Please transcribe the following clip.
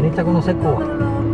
tenista conoce Cuba.